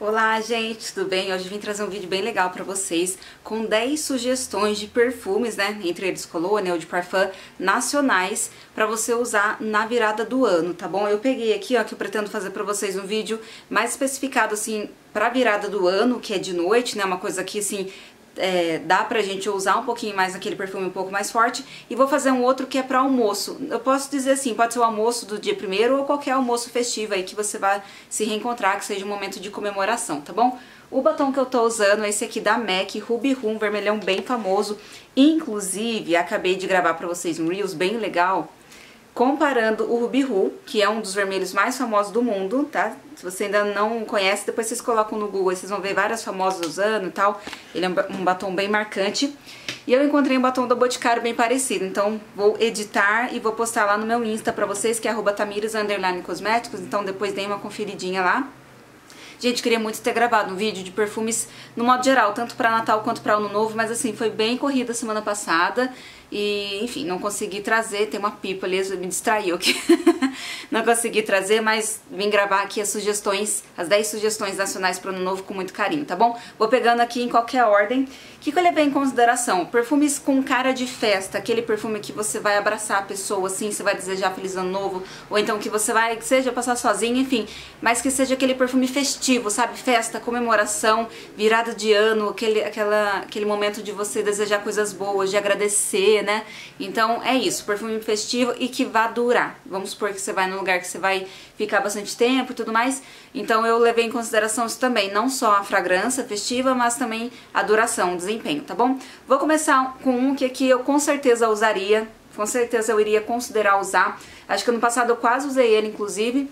Olá, gente, tudo bem? Hoje vim trazer um vídeo bem legal pra vocês com 10 sugestões de perfumes, né, entre eles colônia ou de parfum nacionais pra você usar na virada do ano, tá bom? Eu peguei aqui, ó, que eu pretendo fazer pra vocês um vídeo mais especificado, assim, pra virada do ano, que é de noite, né, uma coisa aqui, assim, é, dá pra gente usar um pouquinho mais aquele perfume um pouco mais forte e vou fazer um outro que é para almoço. Eu posso dizer assim, pode ser o almoço do dia primeiro ou qualquer almoço festivo aí que você vai se reencontrar, que seja um momento de comemoração, tá bom? O batom que eu tô usando é esse aqui da MAC, Ruby Rum, vermelhão bem famoso. Inclusive, acabei de gravar pra vocês um Reels bem legal comparando o Ruby Ru, que é um dos vermelhos mais famosos do mundo, tá? Se você ainda não conhece, depois vocês colocam no Google, vocês vão ver várias famosas usando e tal. Ele é um batom bem marcante. E eu encontrei um batom da Boticário bem parecido, então vou editar e vou postar lá no meu Insta pra vocês, que é arroba tamires, cosméticos, então depois deem uma conferidinha lá. Gente, queria muito ter gravado um vídeo de perfumes no modo geral, tanto para Natal quanto para Ano Novo, mas assim, foi bem corrida semana passada e, enfim, não consegui trazer, tem uma pipa ali, me distraiu aqui. não consegui trazer, mas vim gravar aqui as sugestões, as 10 sugestões nacionais para o Ano Novo com muito carinho, tá bom? Vou pegando aqui em qualquer ordem. O que, que eu levei em consideração? Perfumes com cara de festa, aquele perfume que você vai abraçar a pessoa, assim, você vai desejar Feliz Ano Novo, ou então que você vai, seja passar sozinho, enfim, mas que seja aquele perfume festivo, sabe? Festa, comemoração, virada de ano, aquele, aquela, aquele momento de você desejar coisas boas, de agradecer, né? Então é isso, perfume festivo e que vá durar. Vamos supor que você vai num lugar que você vai ficar bastante tempo e tudo mais. Então eu levei em consideração isso também, não só a fragrância festiva, mas também a duração, o desempenho, tá bom? Vou começar com um que aqui eu com certeza usaria, com certeza eu iria considerar usar. Acho que no passado eu quase usei ele, inclusive,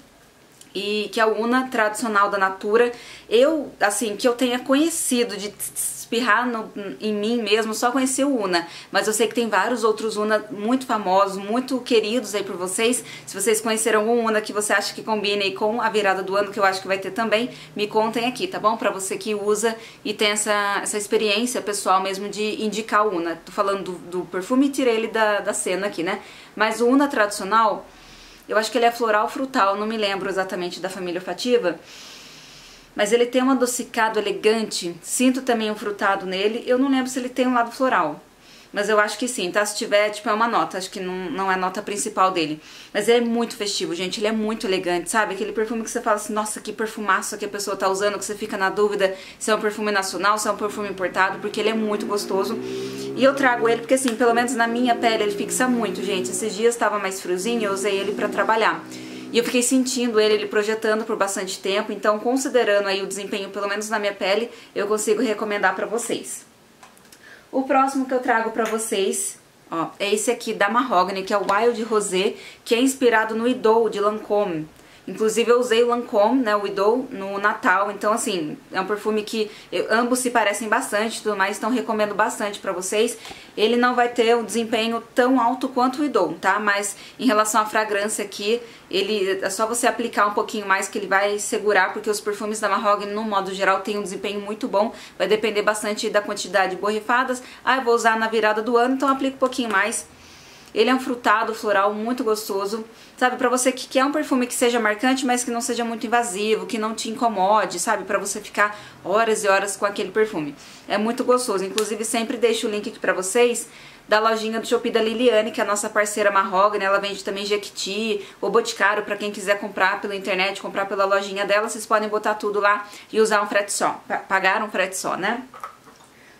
e que é o Una tradicional da Natura. Eu, assim, que eu tenha conhecido de espirrar no, em mim mesmo, só conheci o Una, mas eu sei que tem vários outros Una muito famosos, muito queridos aí por vocês. Se vocês conheceram algum Una que você acha que combine com a virada do ano, que eu acho que vai ter também, me contem aqui, tá bom? Pra você que usa e tem essa, essa experiência pessoal mesmo de indicar o Una. Tô falando do, do perfume e tirei ele da, da cena aqui, né? Mas o Una tradicional, eu acho que ele é floral frutal, não me lembro exatamente da família olfativa mas ele tem um adocicado elegante, sinto também um frutado nele, eu não lembro se ele tem um lado floral, mas eu acho que sim, tá? Se tiver, tipo, é uma nota, acho que não, não é a nota principal dele. Mas ele é muito festivo, gente, ele é muito elegante, sabe? Aquele perfume que você fala assim, nossa, que perfumaço que a pessoa tá usando, que você fica na dúvida se é um perfume nacional, se é um perfume importado, porque ele é muito gostoso. E eu trago ele porque, assim, pelo menos na minha pele ele fixa muito, gente. Esses dias tava mais friozinho, eu usei ele pra trabalhar. E eu fiquei sentindo ele, ele projetando por bastante tempo, então considerando aí o desempenho, pelo menos na minha pele, eu consigo recomendar pra vocês. O próximo que eu trago pra vocês, ó, é esse aqui da Mahogany, que é o Wild Rosé, que é inspirado no Idol de Lancôme. Inclusive eu usei o Lancôme, né, o Idol, no Natal, então assim, é um perfume que eu, ambos se parecem bastante tudo mais, então recomendo bastante pra vocês. Ele não vai ter um desempenho tão alto quanto o Idol, tá? Mas em relação à fragrância aqui, ele é só você aplicar um pouquinho mais que ele vai segurar, porque os perfumes da Mahogany, no modo geral, têm um desempenho muito bom, vai depender bastante da quantidade de borrifadas. Ah, eu vou usar na virada do ano, então aplica um pouquinho mais ele é um frutado floral muito gostoso, sabe? Pra você que quer um perfume que seja marcante, mas que não seja muito invasivo, que não te incomode, sabe? Pra você ficar horas e horas com aquele perfume. É muito gostoso. Inclusive, sempre deixo o link aqui pra vocês da lojinha do Shopee da Liliane, que é a nossa parceira Mahogany, ela vende também Jequiti, o Boticário, pra quem quiser comprar pela internet, comprar pela lojinha dela, vocês podem botar tudo lá e usar um frete só, pagar um frete só, né?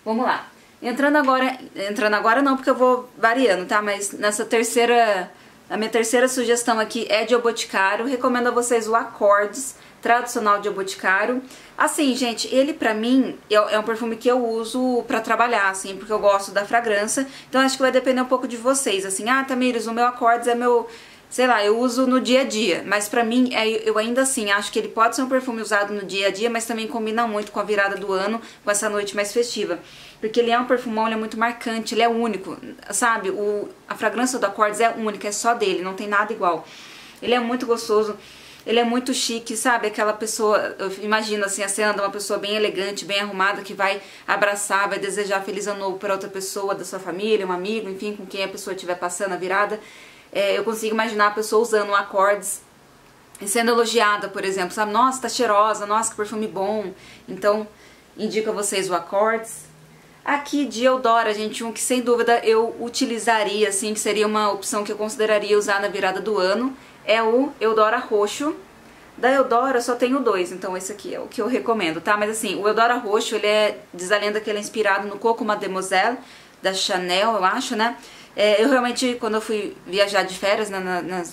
Vamos lá. Entrando agora, entrando agora não, porque eu vou variando, tá? Mas nessa terceira, a minha terceira sugestão aqui é de Boticário. Recomendo a vocês o Accords, tradicional de Boticário. Assim, gente, ele pra mim é, é um perfume que eu uso pra trabalhar, assim, porque eu gosto da fragrância. Então acho que vai depender um pouco de vocês, assim. Ah, Tamires, o meu Accords é meu sei lá, eu uso no dia a dia, mas pra mim, é, eu ainda assim acho que ele pode ser um perfume usado no dia a dia, mas também combina muito com a virada do ano, com essa noite mais festiva. Porque ele é um perfumão, ele é muito marcante, ele é único, sabe? O, a fragrância do Accords é única, é só dele, não tem nada igual. Ele é muito gostoso, ele é muito chique, sabe? Aquela pessoa, eu imagino assim, a cena de uma pessoa bem elegante, bem arrumada, que vai abraçar, vai desejar feliz ano novo para outra pessoa da sua família, um amigo, enfim, com quem a pessoa estiver passando a virada. É, eu consigo imaginar a pessoa usando acordes sendo elogiada, por exemplo, sabe? Nossa, tá cheirosa, nossa, que perfume bom. Então, indico a vocês o Accords. Aqui de Eudora, gente, um que sem dúvida eu utilizaria, assim, que seria uma opção que eu consideraria usar na virada do ano, é o Eudora Roxo. Da Eudora só tenho dois, então esse aqui é o que eu recomendo, tá? Mas assim, o Eudora Roxo, ele é, diz a lenda que ele é inspirado no Coco Mademoiselle, da Chanel, eu acho, né? É, eu realmente, quando eu fui viajar de férias, né,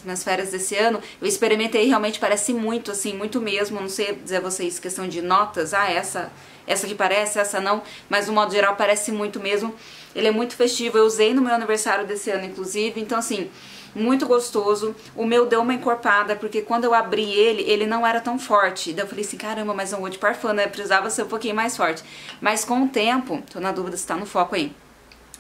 nas férias desse ano, eu experimentei, realmente parece muito, assim, muito mesmo, não sei dizer a vocês, questão de notas, ah, essa, essa que parece, essa não, mas no modo geral parece muito mesmo. Ele é muito festivo, eu usei no meu aniversário desse ano, inclusive, então assim, muito gostoso. O meu deu uma encorpada, porque quando eu abri ele, ele não era tão forte. Daí eu falei assim, caramba, mas é um de parfum, né? Precisava ser um pouquinho mais forte. Mas com o tempo, tô na dúvida se tá no foco aí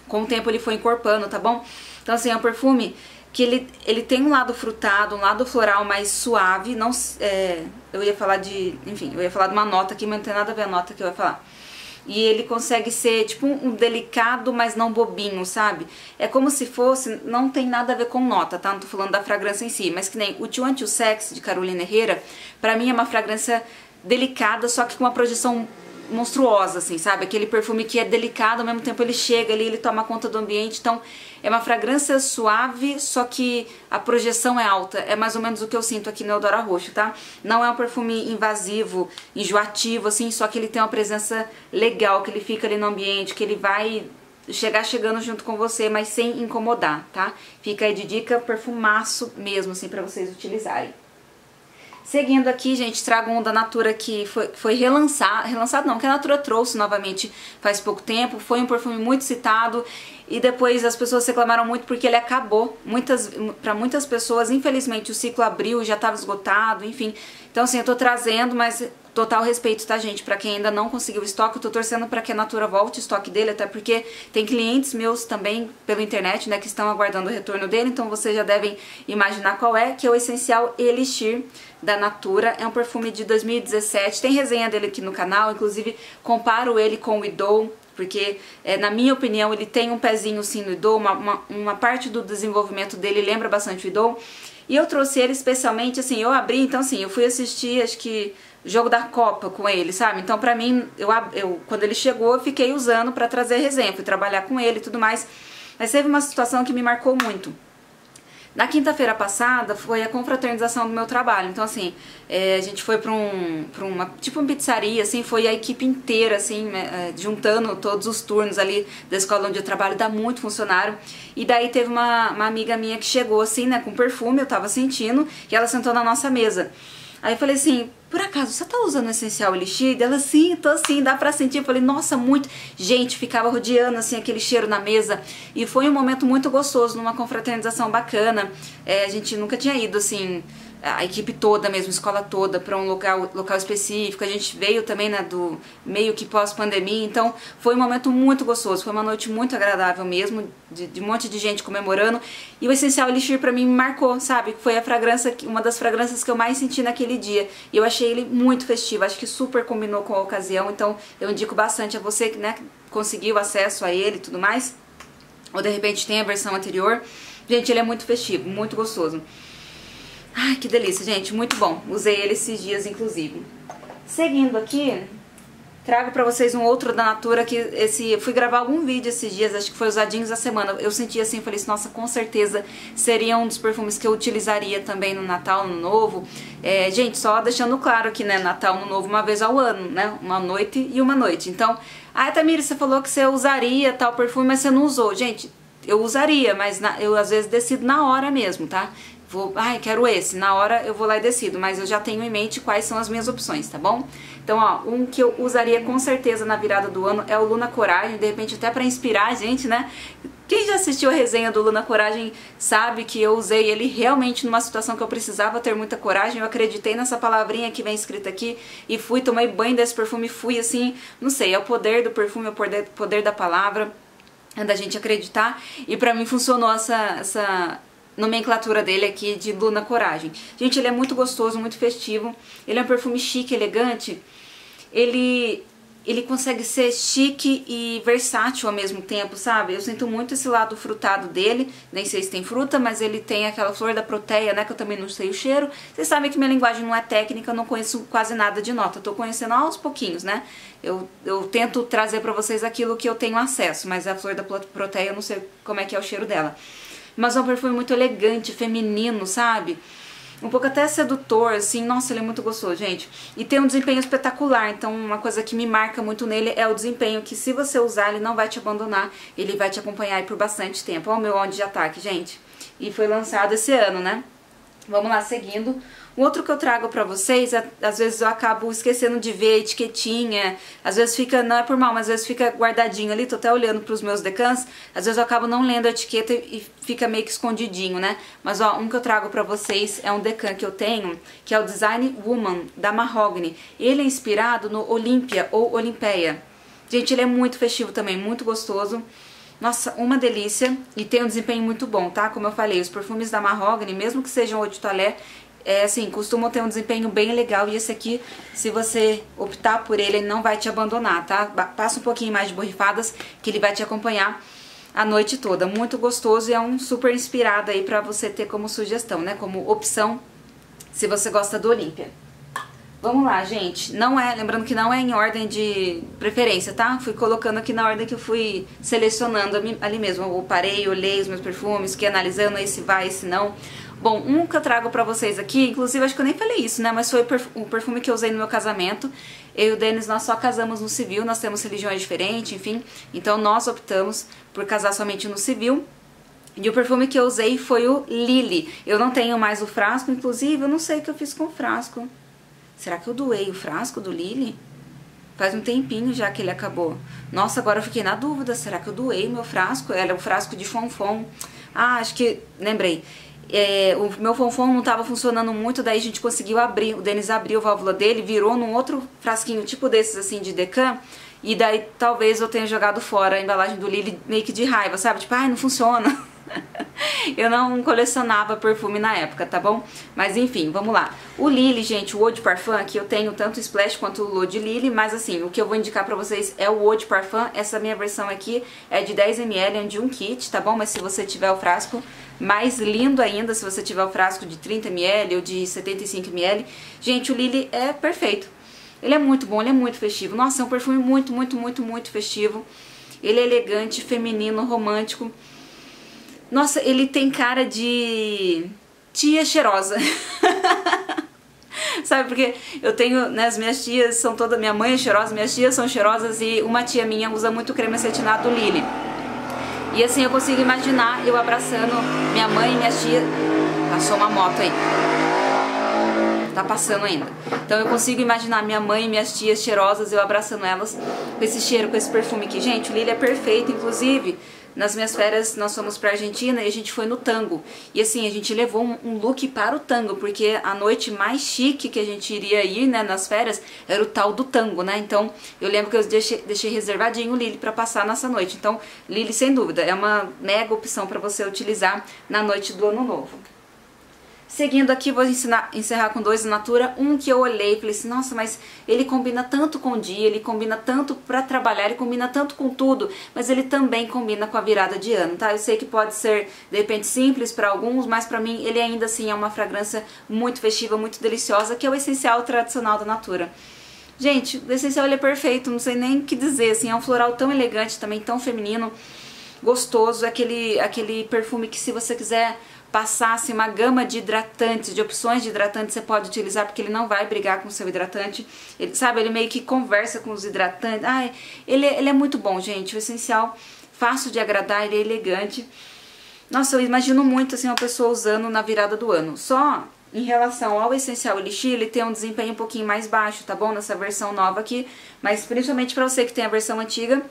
com o tempo ele foi encorpando, tá bom? Então assim, é um perfume que ele, ele tem um lado frutado, um lado floral mais suave, não é, eu ia falar de, enfim, eu ia falar de uma nota aqui, mas não tem nada a ver a nota que eu ia falar. E ele consegue ser tipo um delicado, mas não bobinho, sabe? É como se fosse, não tem nada a ver com nota, tá? Não tô falando da fragrância em si, mas que nem o Tio Anti Sex de Carolina Herrera, pra mim é uma fragrância delicada, só que com uma projeção monstruosa, assim, sabe? Aquele perfume que é delicado, ao mesmo tempo ele chega ali, ele toma conta do ambiente. Então, é uma fragrância suave, só que a projeção é alta. É mais ou menos o que eu sinto aqui no Eudora Roxo, tá? Não é um perfume invasivo, enjoativo, assim, só que ele tem uma presença legal, que ele fica ali no ambiente, que ele vai chegar chegando junto com você, mas sem incomodar, tá? Fica aí de dica, perfumaço mesmo, assim, pra vocês utilizarem. Seguindo aqui, gente, trago um da Natura que foi, foi relançado, relançado não, que a Natura trouxe novamente faz pouco tempo, foi um perfume muito citado e depois as pessoas reclamaram muito porque ele acabou. Muitas, para muitas pessoas, infelizmente, o ciclo abriu, já estava esgotado, enfim. Então, assim, eu tô trazendo, mas total respeito, tá, gente? Para quem ainda não conseguiu estoque, eu tô torcendo para que a Natura volte o estoque dele, até porque tem clientes meus também pela internet, né, que estão aguardando o retorno dele, então vocês já devem imaginar qual é, que é o Essencial Elixir da Natura. É um perfume de 2017, tem resenha dele aqui no canal, inclusive comparo ele com o Idol, porque é, na minha opinião ele tem um pezinho sim no Idol, uma, uma, uma, parte do desenvolvimento dele lembra bastante o Idol, e eu trouxe ele especialmente, assim, eu abri, então assim, eu fui assistir, acho que jogo da Copa com ele, sabe? Então pra mim, eu, eu quando ele chegou, eu fiquei usando para trazer resenha, fui trabalhar com ele e tudo mais, mas teve uma situação que me marcou muito. Na quinta-feira passada foi a confraternização do meu trabalho. Então, assim, é, a gente foi pra, um, pra uma, tipo uma pizzaria, assim, foi a equipe inteira, assim, né, é, juntando todos os turnos ali da escola onde eu trabalho, dá muito funcionário. E daí teve uma, uma amiga minha que chegou, assim, né, com perfume, eu tava sentindo, e ela sentou na nossa mesa. Aí eu falei assim, por acaso, você tá usando o essencial elixir? Ela, sim, tô assim, dá pra sentir. Eu falei, nossa, muito. Gente, ficava rodeando, assim, aquele cheiro na mesa. E foi um momento muito gostoso, numa confraternização bacana. É, a gente nunca tinha ido, assim, a equipe toda mesmo, escola toda, para um local, local específico. A gente veio também né, do meio que pós-pandemia, então foi um momento muito gostoso, foi uma noite muito agradável mesmo, de, de um monte de gente comemorando. E o Essencial Elixir para mim marcou, sabe? Foi a fragrância, uma das fragrâncias que eu mais senti naquele dia. E eu achei ele muito festivo, acho que super combinou com a ocasião, então eu indico bastante a você que né, conseguiu acesso a ele e tudo mais. Ou de repente tem a versão anterior. Gente, ele é muito festivo, muito gostoso. Ai, que delícia, gente, muito bom. Usei ele esses dias, inclusive. Seguindo aqui, trago pra vocês um outro da Natura que esse fui gravar algum vídeo esses dias, acho que foi usadinhos da semana. Eu senti assim, falei assim, nossa, com certeza seria um dos perfumes que eu utilizaria também no Natal, no Novo. É, gente, só deixando claro aqui, né, Natal, no Novo, uma vez ao ano, né, uma noite e uma noite. Então, ah, Tamiri, você falou que você usaria tal perfume, mas você não usou. Gente, eu usaria, mas na, eu às vezes decido na hora mesmo, tá? Vou, ai, quero esse, na hora eu vou lá e decido, mas eu já tenho em mente quais são as minhas opções, tá bom? Então, ó, um que eu usaria com certeza na virada do ano é o Luna Coragem, de repente até para inspirar a gente, né? Quem já assistiu a resenha do Luna Coragem sabe que eu usei ele realmente numa situação que eu precisava ter muita coragem. Eu acreditei nessa palavrinha que vem escrita aqui e fui, tomei banho desse perfume, fui assim, não sei, é o poder do perfume, é o poder, poder da palavra, é da gente acreditar. E pra mim funcionou essa, essa nomenclatura dele aqui de Luna Coragem. Gente, ele é muito gostoso, muito festivo. Ele é um perfume chique, elegante. Ele ele consegue ser chique e versátil ao mesmo tempo, sabe? Eu sinto muito esse lado frutado dele, nem sei se tem fruta, mas ele tem aquela flor da proteia, né, que eu também não sei o cheiro. Vocês sabem que minha linguagem não é técnica, eu não conheço quase nada de nota, eu tô conhecendo aos pouquinhos, né? Eu, eu tento trazer para vocês aquilo que eu tenho acesso, mas a flor da proteia eu não sei como é que é o cheiro dela. Mas é um perfume muito elegante, feminino, sabe? um pouco até sedutor, assim, nossa, ele é muito gostoso, gente. E tem um desempenho espetacular, então uma coisa que me marca muito nele é o desempenho, que se você usar, ele não vai te abandonar, ele vai te acompanhar por bastante tempo. Olha o meu onde de ataque, gente. E foi lançado esse ano, né? Vamos lá, seguindo. Um outro que eu trago pra vocês, é, às vezes eu acabo esquecendo de ver a etiquetinha, às vezes fica, não é por mal, mas às vezes fica guardadinho ali, tô até olhando pros meus decans, às vezes eu acabo não lendo a etiqueta e fica meio que escondidinho, né? Mas ó, um que eu trago pra vocês é um decan que eu tenho, que é o Design Woman, da Mahogany. Ele é inspirado no Olympia ou Olimpeia. Gente, ele é muito festivo também, muito gostoso. Nossa, uma delícia e tem um desempenho muito bom, tá? Como eu falei, os perfumes da Mahogany, mesmo que sejam eau de toilette, é assim, costumam ter um desempenho bem legal e esse aqui, se você optar por ele, ele não vai te abandonar, tá? Passa um pouquinho mais de borrifadas que ele vai te acompanhar a noite toda. Muito gostoso e é um super inspirado aí pra você ter como sugestão, né? Como opção, se você gosta do Olímpia. Vamos lá, gente. Não é, lembrando que não é em ordem de preferência, tá? Fui colocando aqui na ordem que eu fui selecionando ali mesmo. Eu parei, olhei os meus perfumes, fiquei analisando esse vai, esse não. Bom, um que eu trago pra vocês aqui, inclusive acho que eu nem falei isso, né? Mas foi o perfume que eu usei no meu casamento. Eu e o Denis, nós só casamos no civil, nós temos religiões diferentes, enfim. Então nós optamos por casar somente no civil. E o perfume que eu usei foi o Lily. Eu não tenho mais o frasco, inclusive, eu não sei o que eu fiz com o frasco. Será que eu doei o frasco do Lily? Faz um tempinho já que ele acabou. Nossa, agora eu fiquei na dúvida. Será que eu doei meu frasco? Era o frasco de fonfon. Ah, acho que... Lembrei é, o meu fonfon não estava funcionando muito, daí a gente conseguiu abrir, o Denis abriu a válvula dele, virou num outro frasquinho tipo desses assim de decan, e daí talvez eu tenha jogado fora a embalagem do Lily meio que de raiva, sabe? Tipo, ai, não funciona. eu não colecionava perfume na época, tá bom? Mas enfim, vamos lá. O Lily, gente, o Eau de Parfum, aqui eu tenho tanto o Splash quanto o L'Eau de Lily, mas assim, o que eu vou indicar pra vocês é o Eau de Parfum. Essa minha versão aqui é de 10ml, é de um kit, tá bom? Mas se você tiver o frasco, mais lindo ainda se você tiver o frasco de 30ml ou de 75ml. Gente, o Lily é perfeito. Ele é muito bom, ele é muito festivo. Nossa, é um perfume muito, muito, muito, muito festivo. Ele é elegante, feminino, romântico. Nossa, ele tem cara de tia cheirosa. Sabe, porque eu tenho, né, as minhas tias são toda, minha mãe é cheirosa, minhas tias são cheirosas e uma tia minha usa muito creme acetinado Lily. E assim eu consigo imaginar eu abraçando minha mãe e minha tia. Passou uma moto aí. Tá passando ainda. Então eu consigo imaginar minha mãe e minhas tias cheirosas, eu abraçando elas com esse cheiro, com esse perfume aqui. Gente, o Lily é perfeito, inclusive nas minhas férias nós fomos pra Argentina e a gente foi no tango. E assim, a gente levou um, um, look para o tango, porque a noite mais chique que a gente iria ir, né, nas férias, era o tal do tango, né? Então, eu lembro que eu deixei, deixei reservadinho o Lily para passar nessa noite. Então, Lily, sem dúvida, é uma mega opção para você utilizar na noite do ano novo. Seguindo aqui, vou ensinar, encerrar com dois Natura. Um que eu olhei e falei assim, nossa, mas ele combina tanto com o dia, ele combina tanto para trabalhar, ele combina tanto com tudo, mas ele também combina com a virada de ano, tá? Eu sei que pode ser, de repente, simples para alguns, mas para mim ele ainda assim é uma fragrância muito festiva, muito deliciosa, que é o essencial tradicional da Natura. Gente, o essencial ele é perfeito, não sei nem o que dizer, assim, é um floral tão elegante também, tão feminino, gostoso, aquele, aquele perfume que se você quiser passasse uma gama de hidratantes, de opções de hidratantes você pode utilizar, porque ele não vai brigar com o seu hidratante. Ele, sabe, ele meio que conversa com os hidratantes. Ai, ele, ele é muito bom, gente. O essencial, fácil de agradar, ele é elegante. Nossa, eu imagino muito assim uma pessoa usando na virada do ano. Só em relação ao essencial Elixir, ele tem um desempenho um pouquinho mais baixo, tá bom? Nessa versão nova aqui, mas principalmente para você que tem a versão antiga,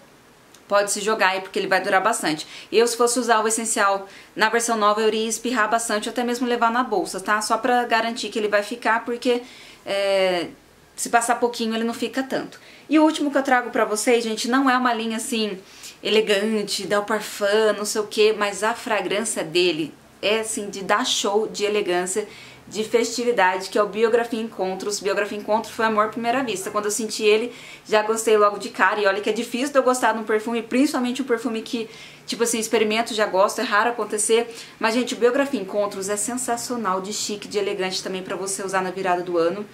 pode se jogar aí porque ele vai durar bastante. Eu, se fosse usar o essencial na versão nova, eu iria espirrar bastante, até mesmo levar na bolsa, tá? Só pra garantir que ele vai ficar, porque é, se passar pouquinho ele não fica tanto. E o último que eu trago pra vocês, gente, não é uma linha assim elegante, Del Parfum, não sei o que, mas a fragrância dele é assim de dar show de elegância de festividade, que é o Biografia Encontros. Biografia Encontros foi amor à primeira vista. Quando eu senti ele, já gostei logo de cara. E olha que é difícil de eu gostar de um perfume, principalmente um perfume que, tipo assim, experimento, já gosto, é raro acontecer. Mas, gente, o Biografia Encontros é sensacional, de chique, de elegante também para você usar na virada do ano.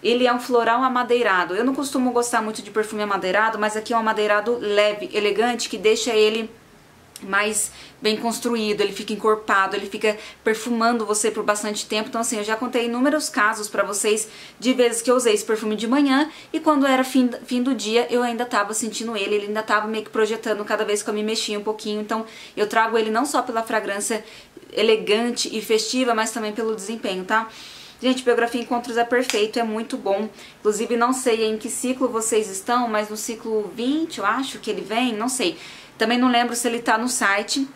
Ele é um floral amadeirado. Eu não costumo gostar muito de perfume amadeirado, mas aqui é um amadeirado leve, elegante, que deixa ele mais bem construído, ele fica encorpado, ele fica perfumando você por bastante tempo. Então, assim, eu já contei inúmeros casos para vocês de vezes que eu usei esse perfume de manhã e quando era fim, fim do dia eu ainda tava sentindo ele, ele ainda tava meio que projetando cada vez que eu me mexia um pouquinho. Então, eu trago ele não só pela fragrância elegante e festiva, mas também pelo desempenho, tá? Gente, Biografia Encontros é perfeito, é muito bom. Inclusive, não sei em que ciclo vocês estão, mas no ciclo 20, eu acho que ele vem, não sei. Também não lembro se ele tá no site.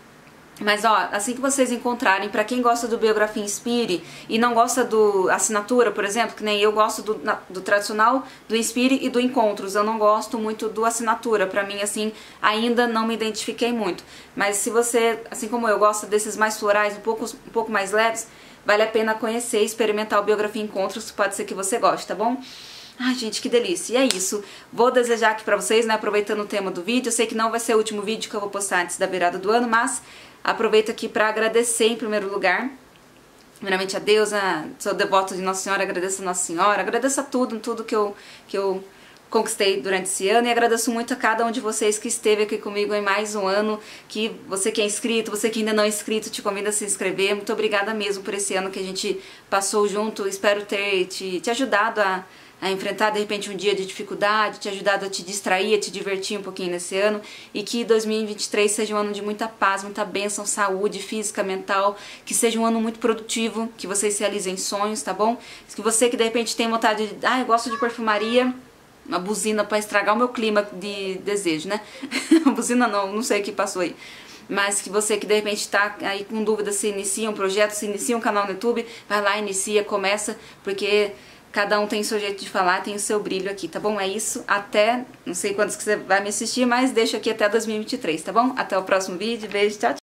Mas ó, assim que vocês encontrarem, para quem gosta do Biografia Inspire e não gosta do Assinatura, por exemplo, que nem eu gosto do, do tradicional, do Inspire e do Encontros, eu não gosto muito do Assinatura, para mim assim, ainda não me identifiquei muito. Mas se você, assim como eu, gosta desses mais florais, um pouco, um pouco mais leves, vale a pena conhecer experimentar o Biografia Encontros, pode ser que você goste, tá bom? Ai, gente, que delícia. E é isso. Vou desejar aqui pra vocês, né, aproveitando o tema do vídeo. Eu sei que não vai ser o último vídeo que eu vou postar antes da virada do ano, mas aproveito aqui pra agradecer em primeiro lugar. Primeiramente a Deus, a, sou devoto de Nossa Senhora, agradeço a Nossa Senhora, agradeço a tudo, tudo que eu, que eu conquistei durante esse ano e agradeço muito a cada um de vocês que esteve aqui comigo em mais um ano, que você que é inscrito, você que ainda não é inscrito, te convido a se inscrever. Muito obrigada mesmo por esse ano que a gente passou junto. Espero ter te, te ajudado a a enfrentar de repente um dia de dificuldade, te ajudado a te distrair, a te divertir um pouquinho nesse ano e que 2023 seja um ano de muita paz, muita bênção, saúde física, mental, que seja um ano muito produtivo, que vocês realizem sonhos, tá bom? Que você que de repente tem vontade de, ah, eu gosto de perfumaria, uma buzina para estragar o meu clima de desejo, né? buzina não, não sei o que passou aí mas que você que de repente está aí com dúvida se inicia um projeto, se inicia um canal no YouTube, vai lá, inicia, começa, porque Cada um tem seu jeito de falar, tem o seu brilho aqui, tá bom? É isso. Até, não sei quantos que você vai me assistir, mas deixo aqui até 2023, tá bom? Até o próximo vídeo. Beijo, tchau, tchau.